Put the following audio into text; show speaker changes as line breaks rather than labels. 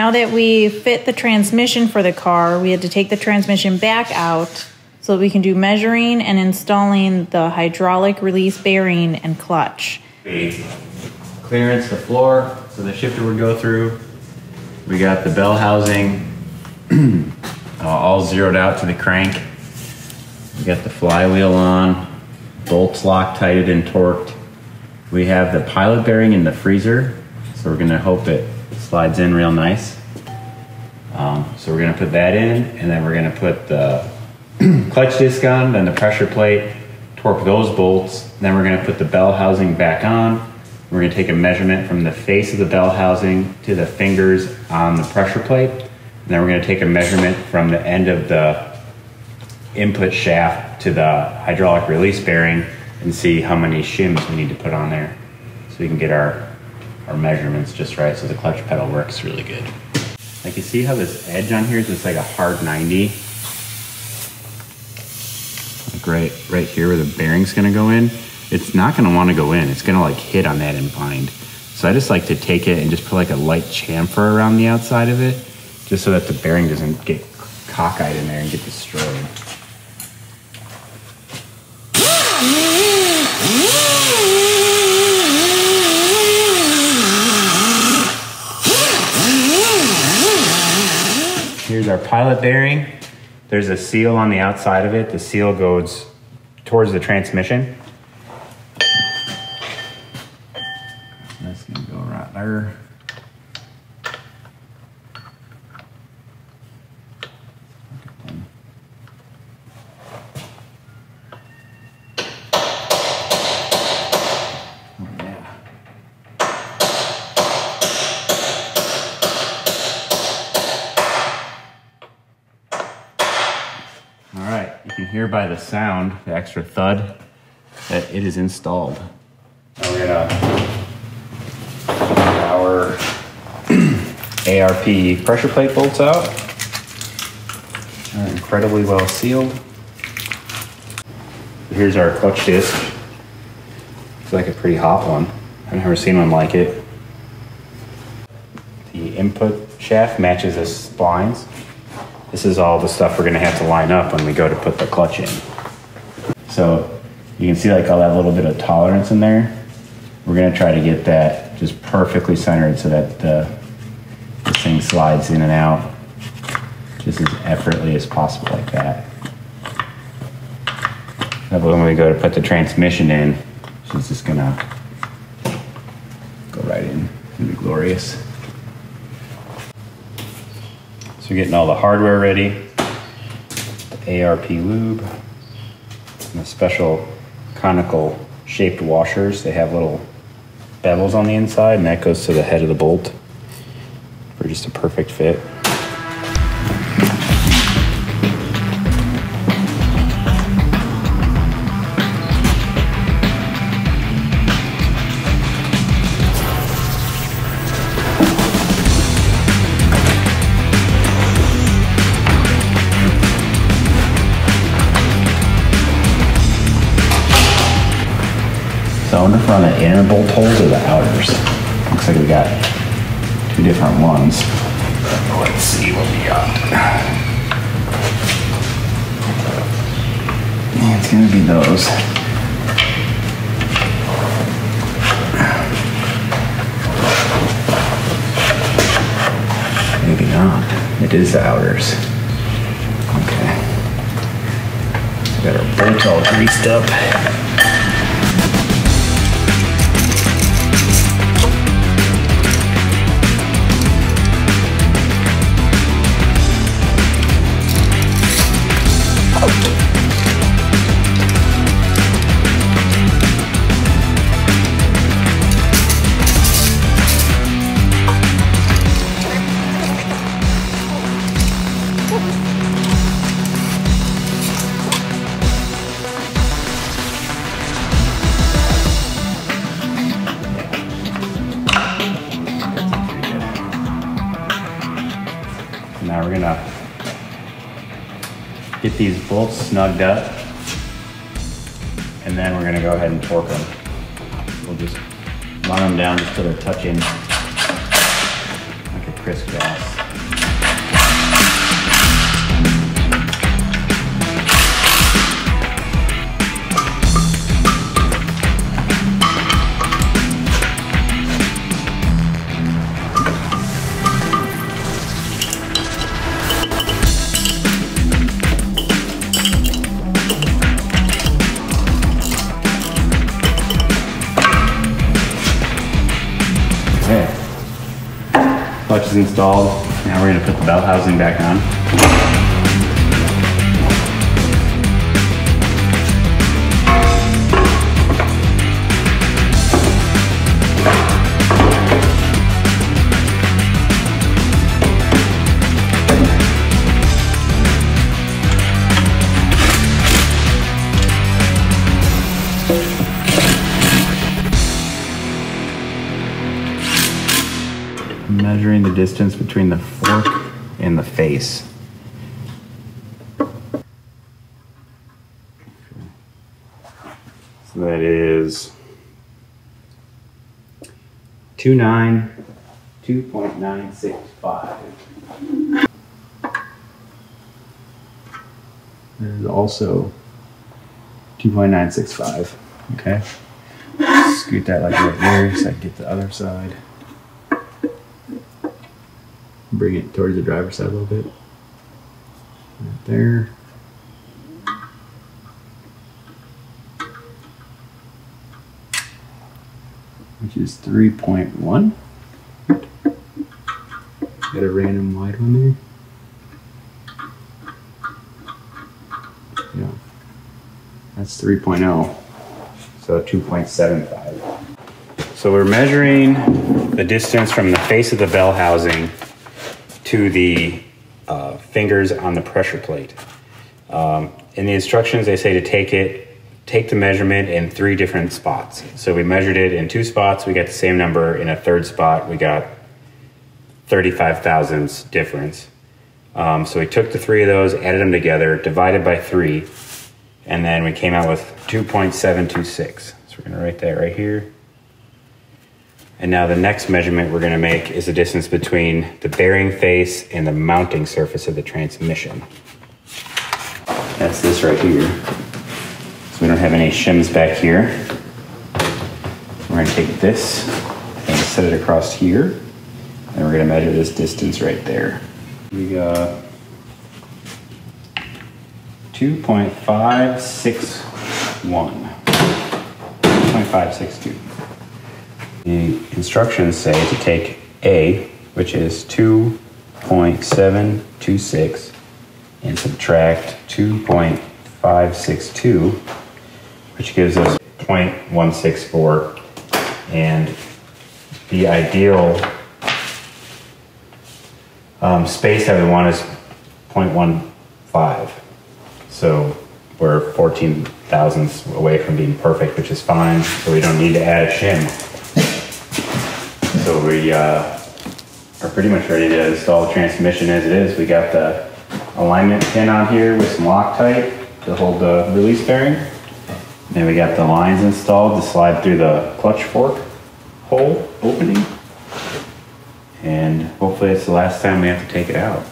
now that we fit the transmission for the car, we had to take the transmission back out so that we can do measuring and installing the hydraulic release bearing and clutch.
Clearance the floor so the shifter would go through. We got the bell housing uh, all zeroed out to the crank. We got the flywheel on, bolts Loctited and torqued. We have the pilot bearing in the freezer, so we're gonna hope it slides in real nice. Um, so we're gonna put that in, and then we're gonna put the clutch disc on, then the pressure plate, torque those bolts. Then we're gonna put the bell housing back on. We're gonna take a measurement from the face of the bell housing to the fingers on the pressure plate. And then we're gonna take a measurement from the end of the input shaft to the hydraulic release bearing and see how many shims we need to put on there so we can get our, our measurements just right so the clutch pedal works really good. Like you see how this edge on here is just like a hard 90? Like right, right here where the bearing's gonna go in, it's not gonna wanna go in. It's gonna like hit on that inclined. So I just like to take it and just put like a light chamfer around the outside of it just so that the bearing doesn't get cockeyed in there and get destroyed. Here's our pilot bearing. There's a seal on the outside of it. The seal goes towards the transmission. That's gonna go right there. Can hear by the sound, the extra thud, that it is installed. Now we're gonna our ARP pressure plate bolts out. They're incredibly well sealed. Here's our clutch disc. It's like a pretty hot one. I've never seen one like it. The input shaft matches the splines. This is all the stuff we're gonna have to line up when we go to put the clutch in. So you can see like all that little bit of tolerance in there. We're gonna try to get that just perfectly centered so that uh, this thing slides in and out just as effortlessly as possible like that. But when we go to put the transmission in, she's just gonna go right in. It's gonna be glorious. So getting all the hardware ready. The ARP lube. And the special conical shaped washers. They have little bevels on the inside and that goes to the head of the bolt for just a perfect fit. So I wonder if we're on the inner bolt holes or the outers. Looks like we got two different ones. Let's see what we got. Yeah, it's gonna be those. Maybe not. It is the outers. Okay. Got our bolts all greased up. Gonna get these bolts snugged up. And then we're gonna go ahead and torque them. We'll just line them down just so they're touching like a crisscross. Installed. Now we're gonna put the bell housing back on. Measuring the distance between the fork and the face. So that is two nine, two point nine six five. There's also two point nine six five. Okay. Scoot that like right there so I can get the other side. Bring it towards the driver's side a little bit. Right there. Which is 3.1. Got a random wide one there. Yeah. That's 3.0. So 2.75. So we're measuring the distance from the face of the bell housing to the uh, fingers on the pressure plate. Um, in the instructions, they say to take it, take the measurement in three different spots. So we measured it in two spots. We got the same number. In a third spot, we got 35 thousandths difference. Um, so we took the three of those, added them together, divided by three, and then we came out with 2.726. So we're gonna write that right here. And now the next measurement we're gonna make is the distance between the bearing face and the mounting surface of the transmission. That's this right here. So we don't have any shims back here. We're gonna take this and set it across here. And we're gonna measure this distance right there. We got 2.561. 2.562. The instructions say to take A, which is 2.726, and subtract 2.562, which gives us 0.164. And the ideal um, space that we want is 0.15. So we're 14 thousandths away from being perfect, which is fine. So we don't need to add a shim. So we uh, are pretty much ready to install the transmission as it is. We got the alignment pin on here with some Loctite to hold the release bearing. Then we got the lines installed to slide through the clutch fork hole opening. And hopefully it's the last time we have to take it out.